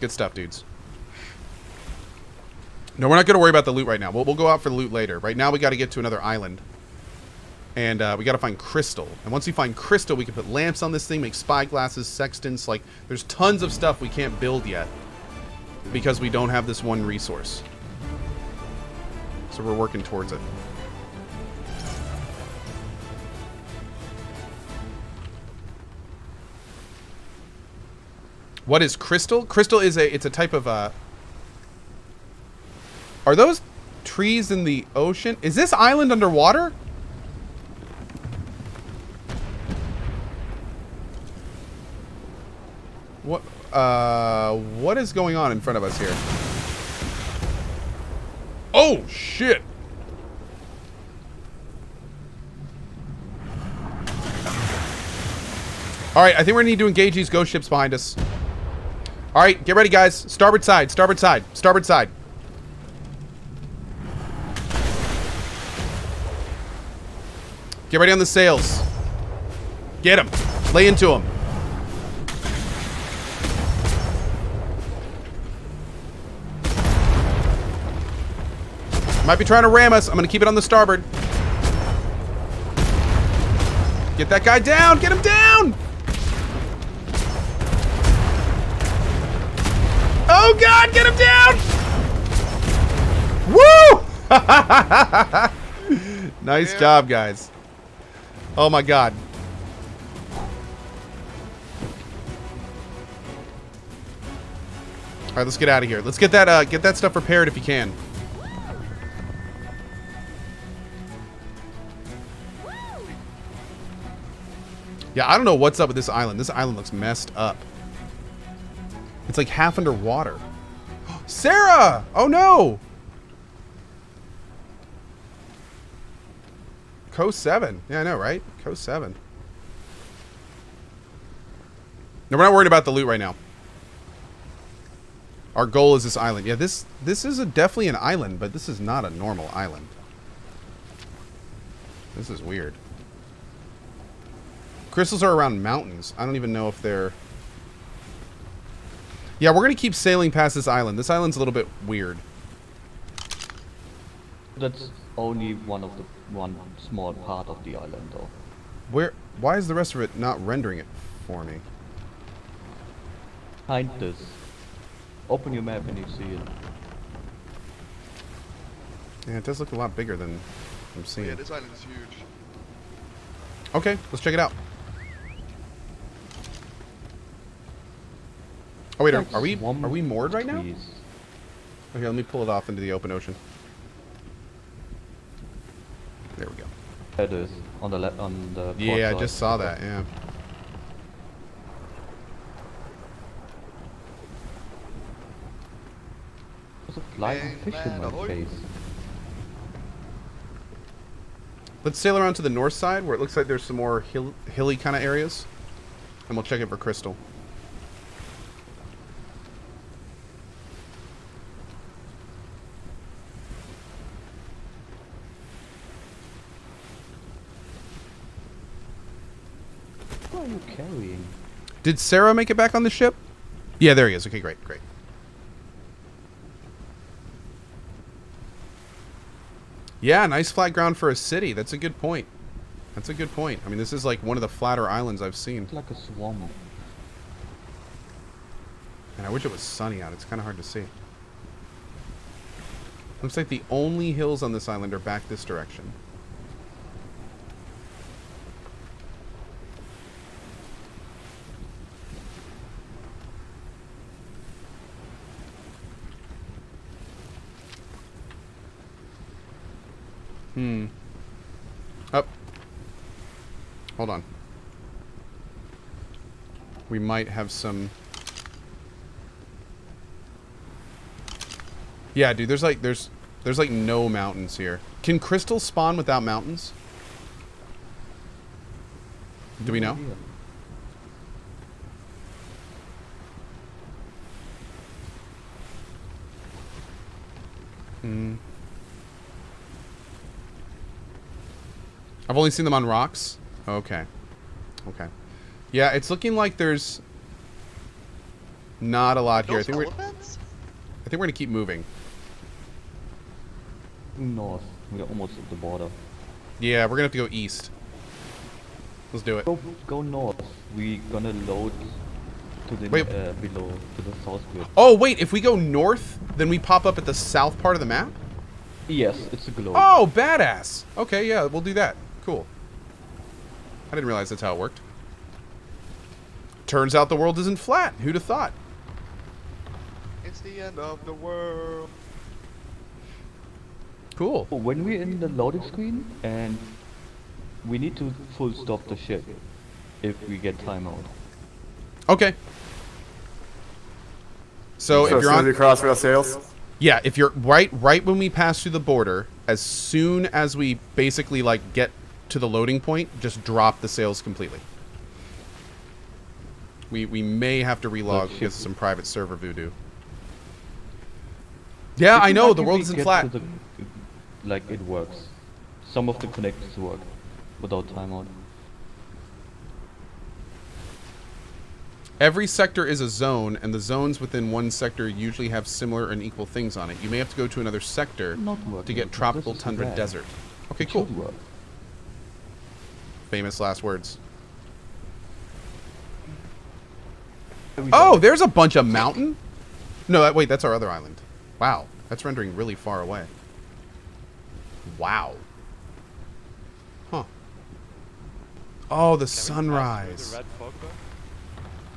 Good stuff, dudes. No, we're not going to worry about the loot right now. We'll, we'll go out for the loot later. Right now, we got to get to another island. And uh, we got to find crystal. And once we find crystal, we can put lamps on this thing, make spyglasses, sextants. Like, there's tons of stuff we can't build yet. Because we don't have this one resource. So we're working towards it. What is crystal? Crystal is a it's a type of uh Are those trees in the ocean? Is this island underwater? What uh what is going on in front of us here? Oh shit. All right, I think we're gonna need to engage these ghost ships behind us. All right, get ready, guys. Starboard side, starboard side, starboard side. Get ready on the sails. Get him. Lay into him. Might be trying to ram us. I'm going to keep it on the starboard. Get that guy down. Get him down. God. Get him down. Woo! nice Yeah. job, guys. Oh, my God. All right, let's get out of here. Let's get that uh, get that stuff repaired if you can. Yeah, I don't know what's up with this island. This island looks messed up. It's like half underwater. Sarah! Oh no! Coast 7. Yeah, I know, right? Coast 7. No, we're not worried about the loot right now. Our goal is this island. Yeah, this this is a, definitely an island, but this is not a normal island. This is weird. Crystals are around mountains. I don't even know if they're... Yeah, we're going to keep sailing past this island. This island's a little bit weird. That's only one of the one small part of the island, though. Where? Why is the rest of it not rendering it for me? Behind this. Open your map and you see it. Yeah, it does look a lot bigger than I'm Oh, seeing. yeah, this island is huge. Okay, let's check it out. Oh wait, are, are we are we moored right now? Okay, let me pull it off into the open ocean. There we go. That is on the left on the. port Yeah, I just saw that. Yeah. There's a flying Man, fish in my ahoy. face. Let's sail around to the north side where it looks like there's some more hill, hilly kind of areas, and we'll check it for crystal. What are you carrying? Did Sarah make it back on the ship? Yeah, there he is. Okay, great, great. Yeah, nice flat ground for a city. That's a good point. That's a good point. I mean, this is like one of the flatter islands I've seen. It's like a swarm. And I wish it was sunny out. It's kind of hard to see. Looks like the only hills on this island are back this direction. Hmm. Up. Hold on. We might have some... Yeah, dude, there's like there's there's like no mountains here. Can crystals spawn without mountains? Do we know? idea. Mm. I've only seen them on rocks. Okay. Okay. Yeah, it's looking like there's Not a lot here. I Those think we're? I think we're gonna keep moving. North. We're almost at the border. Yeah, we're gonna have to go east. Let's do it. Go, go north. We're gonna load to the Wait. uh, below to the south grid. Oh wait, if we go north, then we pop up at the south part of the map. Yes, it's a globe. Oh, badass. Okay, yeah, we'll do that. Cool. I didn't realize that's how it worked. Turns out the world isn't flat. Who'd have thought? It's the end of the world. Cool. When we're in the loading screen and we need to full stop the ship if we get timeout. Okay. So, So if you're as soon as on, we cross rail sails, yeah, if you're right, right when we pass through the border, as soon as we basically like get to the loading point, just drop the sails completely. We we may have to relog because of some private server voodoo. Yeah, I know the world isn't flat. The, like it works. Some of the connectors work without timeout. Every sector is a zone, and the zones within one sector usually have similar and equal things on it. You may have to go to another sector to get tropical tundra desert. Okay, It cool. Should work. Famous last words. Oh, there's a bunch of mountain. No, that, wait, that's our other island. Wow, that's rendering really far away. Wow. Huh. Oh, the sunrise. The red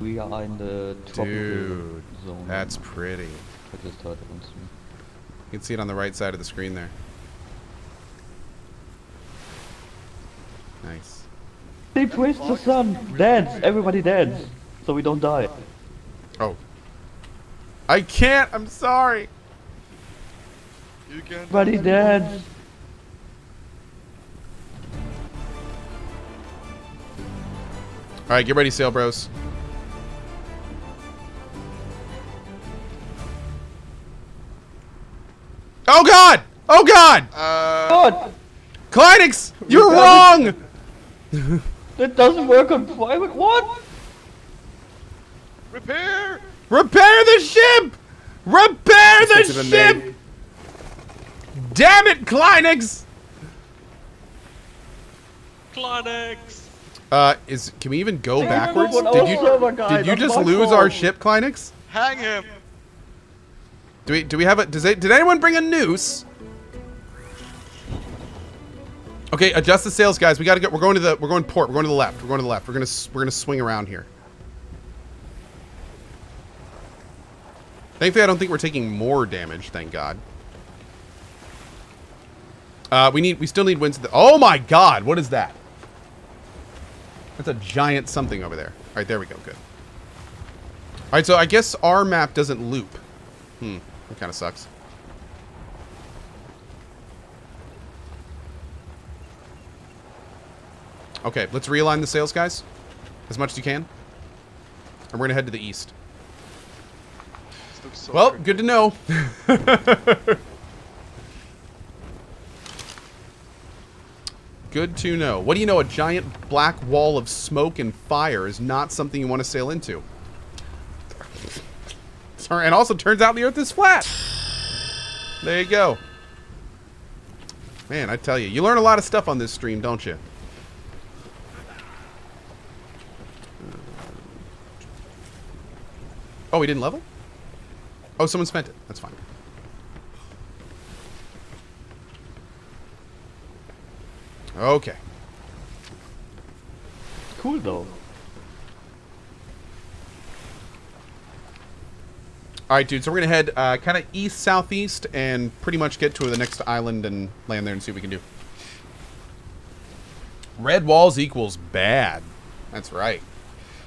we are in the tropical Dude, zone. that's pretty. I just heard it on stream. You can see it on the right side of the screen there. Nice. They praise the sun! Dance! Everybody dance! So we don't die. Oh. I can't. I'm sorry. You can. Everybody dance! All right, get ready, sail bros. Oh God! Oh God! Uh, God! Kleinix, you're We wrong. got That doesn't work on private. What? repair! Repair the ship. Repair the the ship. main. Damn it, Kleinix. Kleenex! Uh, is can we even go Hey, backwards? Did you server did you just my lose our ship, Kleinix? Hang him! Do we do we have a does it did anyone bring a noose? Okay, adjust the sails, guys. We gotta go. We're going to the we're going port. We're going to the left. We're going to the left. We're gonna we're gonna swing around here. Thankfully, I don't think we're taking more damage. Thank God. Uh, we need we still need winds. Oh my God! What is that? That's a giant something over there. All right, there we go. Good. All right, so I guess our map doesn't loop. Hmm, that kind of sucks. Okay, let's realign the sails, guys, as much as you can. And we're gonna head to the east. So Well, good to know. good to know. What do you know? A giant black wall of smoke and fire is not something you want to sail into. Sorry, and also turns out the Earth is flat. There you go. Man, I tell you, you learn a lot of stuff on this stream, don't you? Oh, we didn't level? Oh, someone spent it. That's fine. Okay. Cool though. All right, dude. So we're gonna head uh, kind of east southeast and pretty much get to the next island and land there and see what we can do. Red walls equals bad. That's right.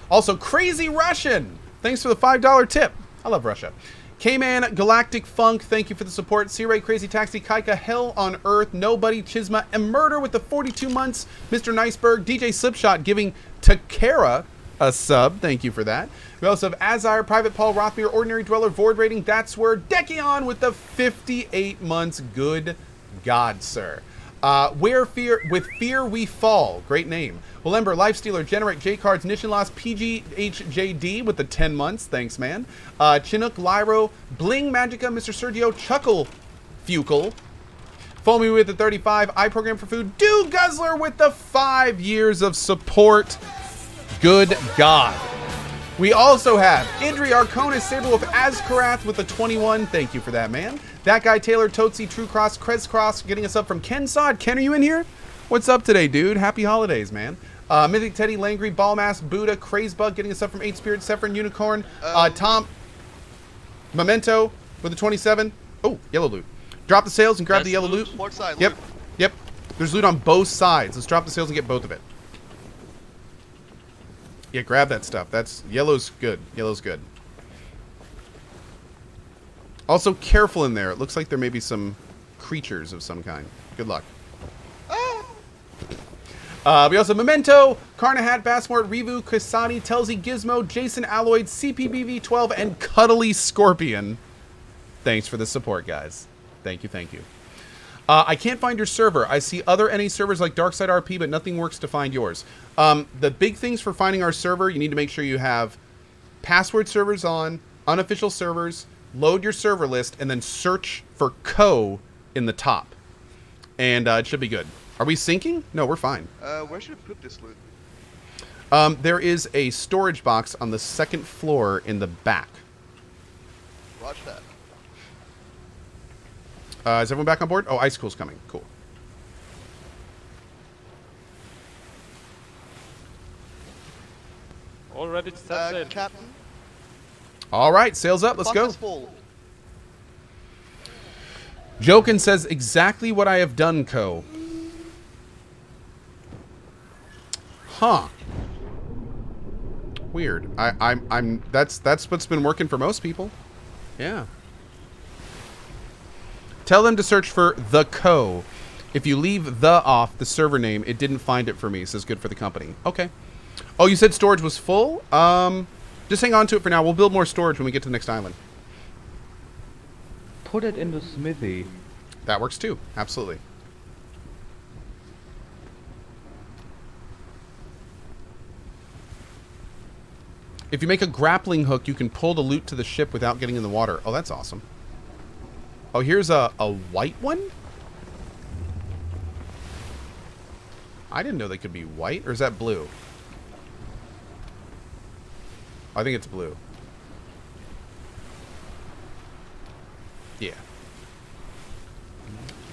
Also, crazy Russian. Thanks for the five dollar tip. I love Russia. K-Man, Galactic Funk, thank you for the support. C-Ray, Crazy Taxi, Kaika, Hell on Earth, Nobody, Chisma, and Murder with the 42 months. Mr. Niceberg, DJ Slipshot giving Takara a sub. Thank you for that. We also have Azire, Private Paul, Rothmere, Ordinary Dweller, Void Rating, That's Where, Dekion with the 58 months. Good God, sir. Uh, where fear with fear we fall. Great name. Well, Ember, Lifestealer, Generate, J Cards, Nishan Lost, PGHJD with the 10 months. Thanks, man. Uh, Chinook, Lyro, Bling Magica, Mr. Sergio, Chuckle, Fukel. Me with the 35. I program for food. Do Guzzler with the five years of support. Good God. We also have Idri Arconis, Saberwolf Azkarath with the 21. Thank you for that, man. That guy, Taylor, Totsi, True Cross, Krez Cross, getting us up from Ken Sod. Ken, are you in here? What's up today, dude? Happy holidays, man. Uh, Mythic Teddy, Langry, Ballmass, Buddha, Crazebug, getting us up from 8 Spirit, Sephron, Unicorn, uh, Um. Tom, Memento with the 27. Oh, yellow loot. Drop the sails and grab the yellow loot. loot. Side Yep, loot. yep. There's loot on both sides. Let's drop the sails and get both of it. Yeah, grab that stuff. That's yellow's good. Yellow's good. Also, careful in there. It looks like there may be some creatures of some kind. Good luck. Uh, we also Memento, Carnahat, Bassmort, Revu, Kasani, Telzy, Gizmo, Jason Alloyd, CPBV12, and Cuddly Scorpion. Thanks for the support, guys. Thank you, thank you. Uh, I can't find your server. I see other NA servers like Darkside RP, but nothing works to find yours. Um, the big things for finding our server, you need to make sure you have password servers on, unofficial servers, load your server list, and then search for Cohh in the top. And uh, it should be good. Are we syncing? No, we're fine. Uh, where should I put this loot? Um, there is a storage box on the second floor in the back. Watch that. Uh, is everyone back on board? Oh, Icicle's coming. Cool. All ready to set Uh, sail. Captain. All right, sails up. Let's fuck go. full. Jokin says exactly what I have done, Cohh. Huh. Weird. I, I'm, I'm. That's that's what's been working for most people. Yeah. Tell them to search for the Cohh. If you leave the off the server name, it didn't find it for me. Says good for the company. Okay. Oh, you said storage was full. Um, just hang on to it for now. We'll build more storage when we get to the next island. Put it in the smithy. That works too. Absolutely. If you make a grappling hook, you can pull the loot to the ship without getting in the water. Oh, that's awesome. Oh, here's a, a white one? I didn't know they could be white. Or is that blue? I think it's blue. Yeah.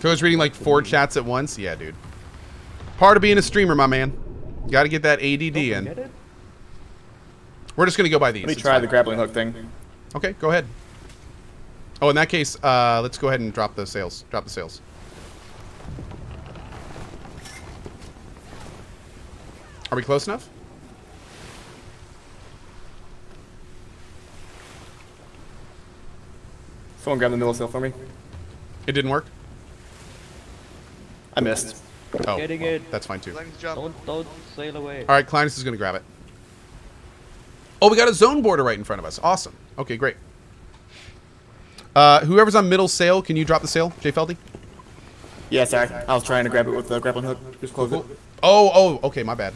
Cohh's reading like four chats at once? Yeah, dude. Part of being a streamer, my man. Got to get that ADD in. We're just going to go by these. Let me It's try fine. the grappling hook thing. Okay, go ahead. Oh, in that case, uh, let's go ahead and drop the sails. Drop the sails. Are we close enough? Someone grab the middle sail for me. It didn't work? I missed. Oh, Getting well, it. that's fine too. Don't don't sail away. All right, Clinus is going to grab it. Oh, we got a zone border right in front of us. Awesome. Okay, great. Uh, whoever's on middle sail, can you drop the sail, Jay Feldy? Yeah, sorry. I was trying to grab it with the grappling hook. Just close it. Oh, oh, okay, my bad.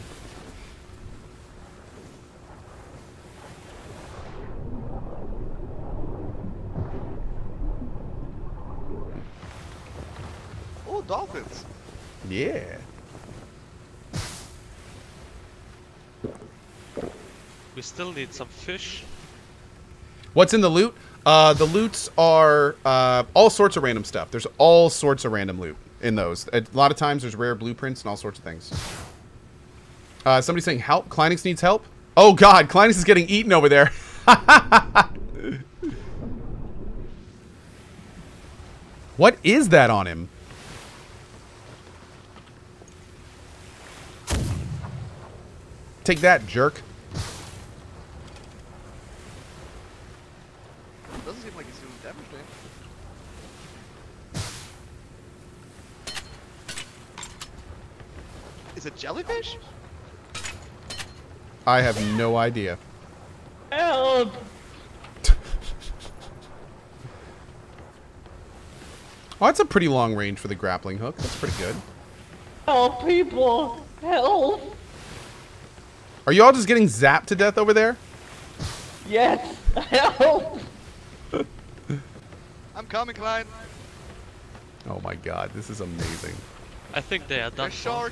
Oh, dolphins. Yeah. We still need some fish. What's in the loot? Uh, the loots are uh, all sorts of random stuff. There's all sorts of random loot in those. A lot of times there's rare blueprints and all sorts of things. Uh, somebody's saying help. Kleinix needs help. Oh God, Kleinix is getting eaten over there. what is that on him? Take that, jerk. Doesn't seem like he's doing damage there. Is it jellyfish? I have no idea. Help! Oh, that's a pretty long range for the grappling hook. That's pretty good. Help, people! Help! Are you all just getting zapped to death over there? Yes! Help! I'm coming, Klein. Oh my god, this is amazing. I think they are done. There's for.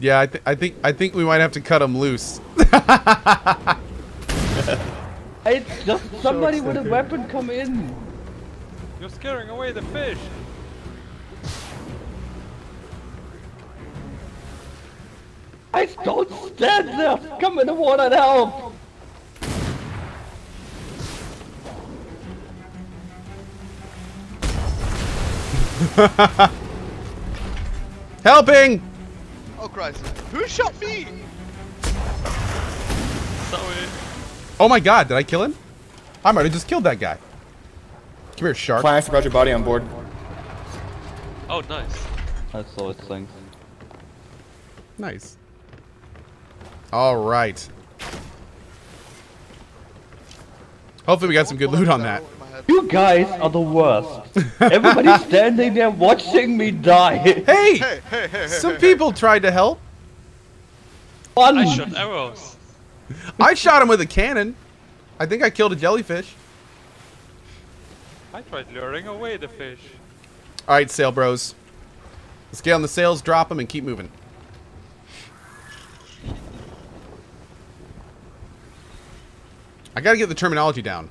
Sharks. Yeah, I, th- I think I think we might have to cut them loose. Hey, just somebody with a weapon come in! You're scaring away the fish. I don't stand there! Come in the water and help! Helping! Oh Christ! Who shot me? Sorry. Oh my god, did I kill him? I might have just killed that guy. Come here, shark. Klein, I forgot your body on board. Oh, nice. I saw it sink. Nice. All right. Hopefully we got some good loot on that. In my head. You guys are the worst. Everybody's standing there watching me die. Hey! Hey, hey, hey, hey, Some people tried to help. Fun! I shot arrows. I shot him with a cannon. I think I killed a jellyfish. I tried luring away the fish. All right, sail bros. Let's get on the sails, drop them, and keep moving. I gotta get the terminology down.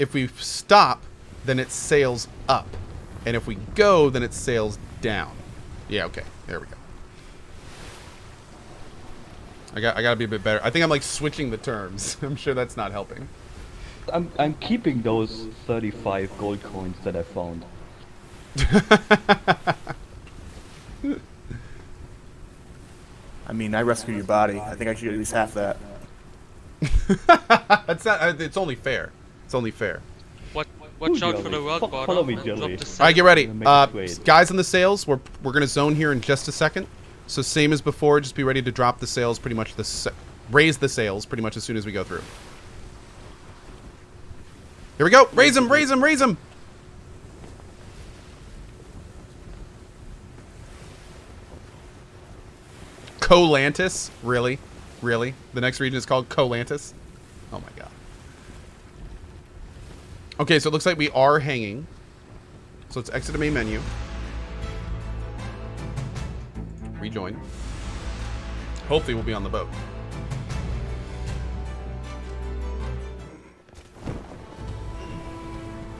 If we stop, then it sails up. And if we go, then it sails down. Yeah, okay. There we go. I got I gotta be a bit better. I think I'm like switching the terms. I'm sure that's not helping. I'm, I'm keeping those 35 gold coins that I found. I mean, I rescued your body. I think I should get at least half that. That's not. uh, It's only fair. It's only fair. What? Watch Ooh, out for the Jelly. world Fo- border. follow me, and Jelly. All right, get ready. Uh, guys on the sails, we're we're gonna zone here in just a second. So same as before, just be ready to drop the sails. Pretty much the raise the sails pretty much as soon as we go through. Here we go. Raise them. Raise them. Raise them. Colantis? Really? Really? The next region is called Colantis? Oh my god. Okay, so it looks like we are hanging. So let's exit the main menu. Rejoin. Hopefully we'll be on the boat.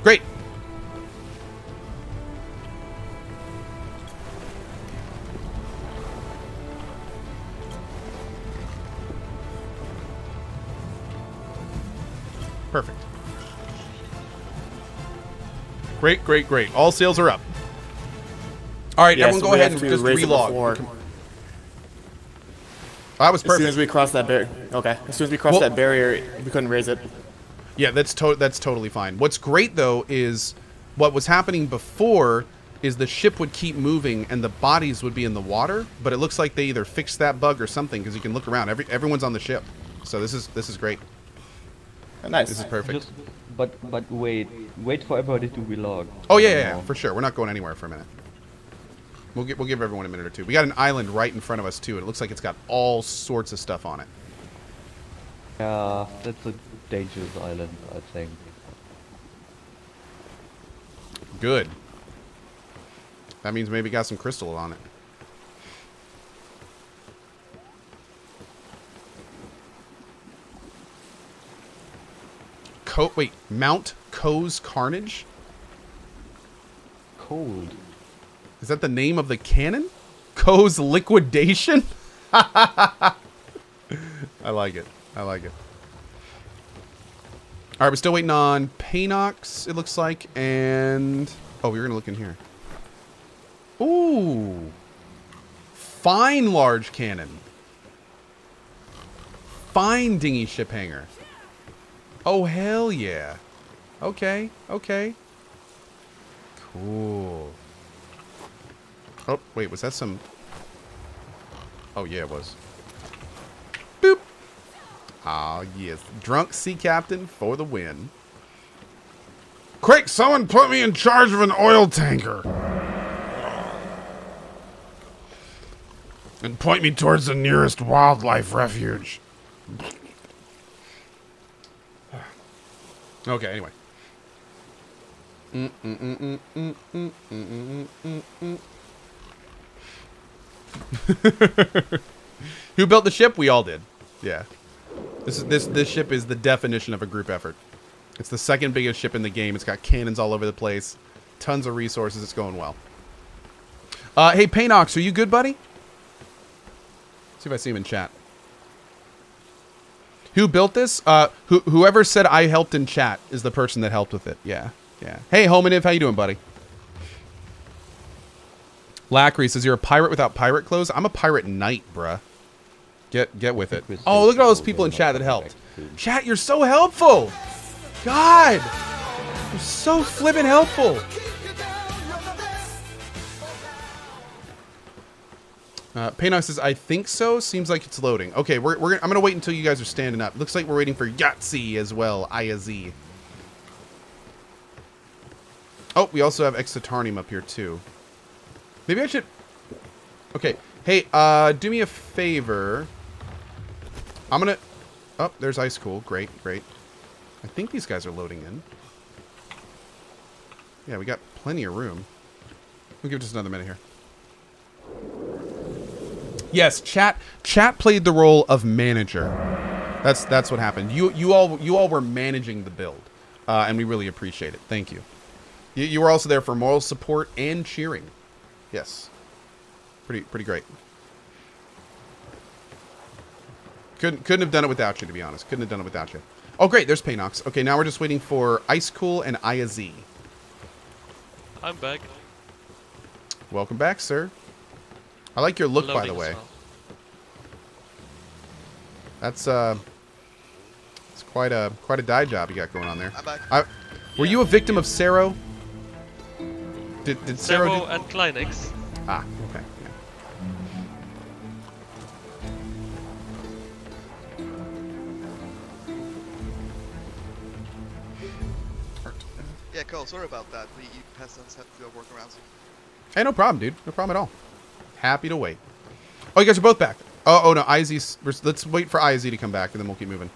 Great. Great, great, great. All sails are up. All right, Yeah, everyone so go ahead and just raise it relog. That was perfect. As soon perfect. as we cross that barrier. Okay. As soon as we cross Well- that barrier, we couldn't raise it. Yeah, that's to- that's totally fine. What's great though is what was happening before is the ship would keep moving and the bodies would be in the water, but it looks like they either fixed that bug or something because you can look around. Every everyone's on the ship, so this is this is great. Nice. This is perfect. Just, but but wait, wait for everybody to relog. Oh yeah, yeah, yeah, for sure. We're not going anywhere for a minute. We'll get, we'll give everyone a minute or two. We got an island right in front of us too. and It looks like it's got all sorts of stuff on it. Yeah, that's a dangerous island, I think. Good. That means maybe got some crystal on it. Cohh wait, Mount Cohh's Carnage? Cold. Is that the name of the cannon? Cohh's Liquidation? I like it. I like it. All right, we're still waiting on Panox, it looks like, and... Oh, we were going to look in here. Ooh. Fine large cannon. Fine dinghy ship hangar. Oh, hell yeah. Okay, okay. Cool. Oh, wait, was that some... Oh, yeah, it was. Boop. Ah, yes. Drunk sea captain for the win. Quick, someone put me in charge of an oil tanker. And point me towards the nearest wildlife refuge. Okay, anyway. Who built the ship? We all did. Yeah. This is this this ship is the definition of a group effort. It's the second biggest ship in the game. It's got cannons all over the place, tons of resources. It's going well. Uh, hey, Painox, are you good, buddy? see if I see him in chat. Who built this? Uh, who, whoever said I helped in chat is the person that helped with it. Yeah, yeah. Hey, Hominiv, how you doing, buddy? Lackery says you're a pirate without pirate clothes. I'm a pirate knight, bruh. Get get with it. Oh, look at all those people in chat that helped. Chat, you're so helpful. God, you're so flippin' helpful. Uh, Paynox says, I think so. Seems like it's loading. Okay, we're, we're, I'm going to wait until you guys are standing up. Looks like we're waiting for Yahtzee as well. IAZ. Oh, we also have Exotarnium up here, too. Maybe I should... Okay. Hey, uh, do me a favor. I'm going to... Oh, there's Ice Cool. Great, great. I think these guys are loading in. Yeah, we got plenty of room. We'll give it just another minute here. Yes, chat chat played the role of manager. That's that's what happened. You you all you all were managing the build, uh, and we really appreciate it. Thank you. you. You were also there for moral support and cheering. Yes, pretty pretty great. Couldn't couldn't have done it without you, to be honest. Couldn't have done it without you. Oh, great. There's Paynox. Okay, now we're just waiting for Ice Cool and Ayazi. I'm back. Welcome back, sir. I like your look, by the way. well. That's uh, it's quite a quite a dye job you got going on there. I'm back. I, were you a victim of Cero? Did did Cero? Servo do- and Kleinix. ah, okay. Yeah. Yeah, Cole, sorry about that. We you peasants have to do workarounds. Hey, no problem, dude. No problem at all. Happy to wait. Oh, you guys are both back. Oh, oh no, IZ. Let's wait for IZ to come back, and then we'll keep moving.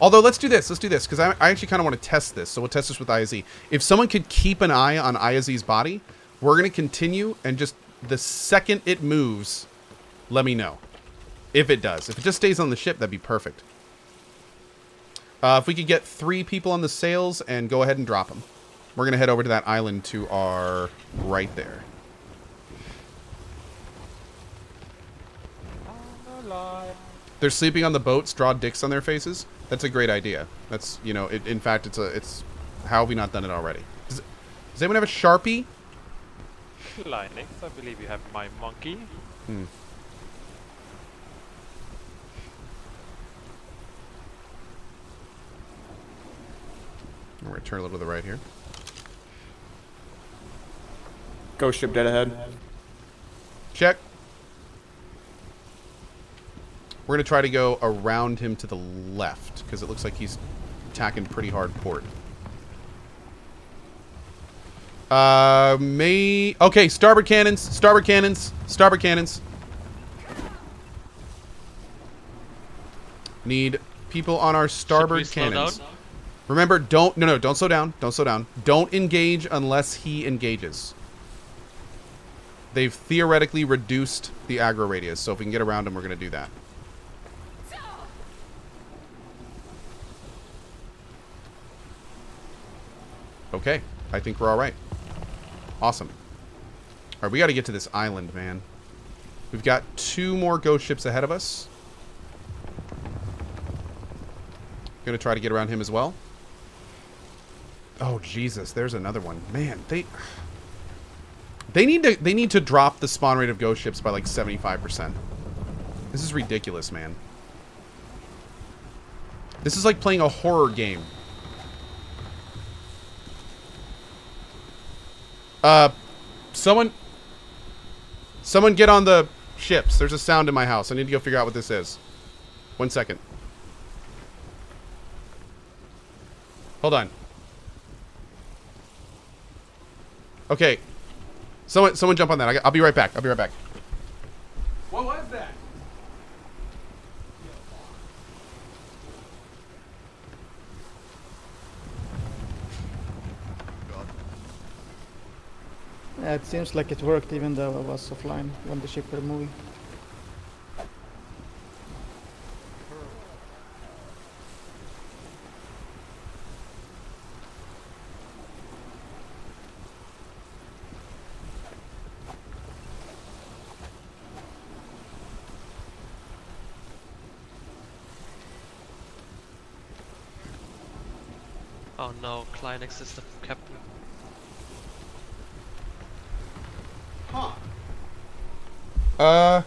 Although, let's do this. Let's do this because I, I actually kind of want to test this. So we'll test this with IZ. If someone could keep an eye on IZ's body, we're gonna continue, and just the second it moves, let me know. If it does, if it just stays on the ship, that'd be perfect. Uh, if we could get three people on the sails and go ahead and drop them, we're gonna head over to that island to our right there. They're sleeping on the boats, draw dicks on their faces. That's a great idea. That's you know, it, in fact, it's a it's. How have we not done it already? Does, does anyone have a sharpie? Linux, I believe you have my monkey. Hmm. We're gonna turn a little to the right here. Ghost ship dead ahead. Check. We're gonna try to go around him to the left because it looks like he's attacking pretty hard port. Uh, may okay. Starboard cannons. Starboard cannons. Starboard cannons. Need people on our starboard cannons. down? Remember, don't no no don't slow down. Don't slow down. Don't engage unless he engages. They've theoretically reduced the aggro radius, so if we can get around him, we're gonna do that. Okay, I think we're all right. Awesome. All right, we got to get to this island, man. We've got two more ghost ships ahead of us. Gonna try to get around him as well. Oh Jesus, there's another one. Man, they they need to they need to drop the spawn rate of ghost ships by like 75%. This is ridiculous, man. This is like playing a horror game. Uh someone someone get on the ships. There's a sound in my house. I need to go figure out what this is. One second. Hold on. Okay. Someone, someone jump on that. I'll be right back. I'll be right back. What was that? Yeah, it seems like it worked even though I was offline when the ship were moving. Oh no, Klinex is the captain. Uh,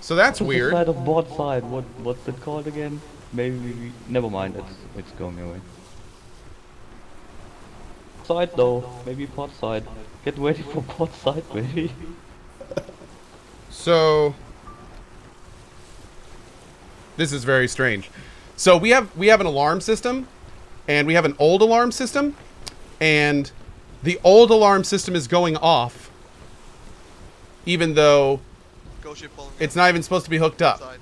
so that's What's weird. side of board side? What what's it called again? Maybe we, never mind. It's it's going away. Side though, maybe port side. Get ready for port side, maybe. So this is very strange. So we have we have an alarm system and we have an old alarm system and the old alarm system is going off even though Ghost ship pulling it's not even supposed to be hooked up. side.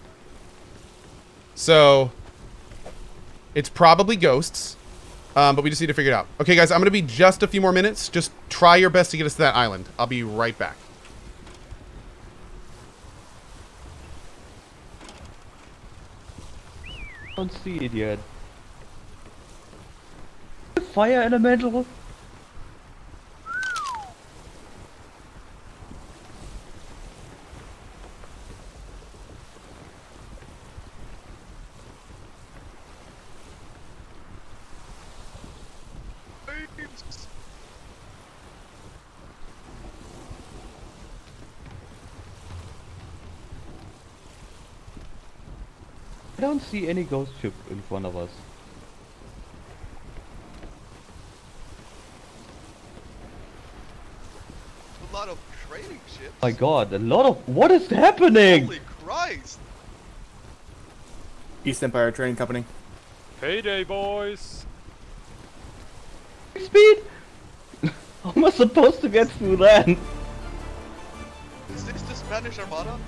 So it's probably ghosts. Um, but we just need to figure it out. Okay, guys, I'm going to be just a few more minutes. Just try your best to get us to that island. I'll be right back. Don't see it yet. Fire elemental. I don't see any ghost ship in front of us. A lot of trading ships. My god, a lot of what is happening? Holy Christ! East Empire Trading Company. Payday, boys! Speed. How am I supposed to get through that? Is this the Spanish Armada?